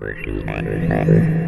Thank you.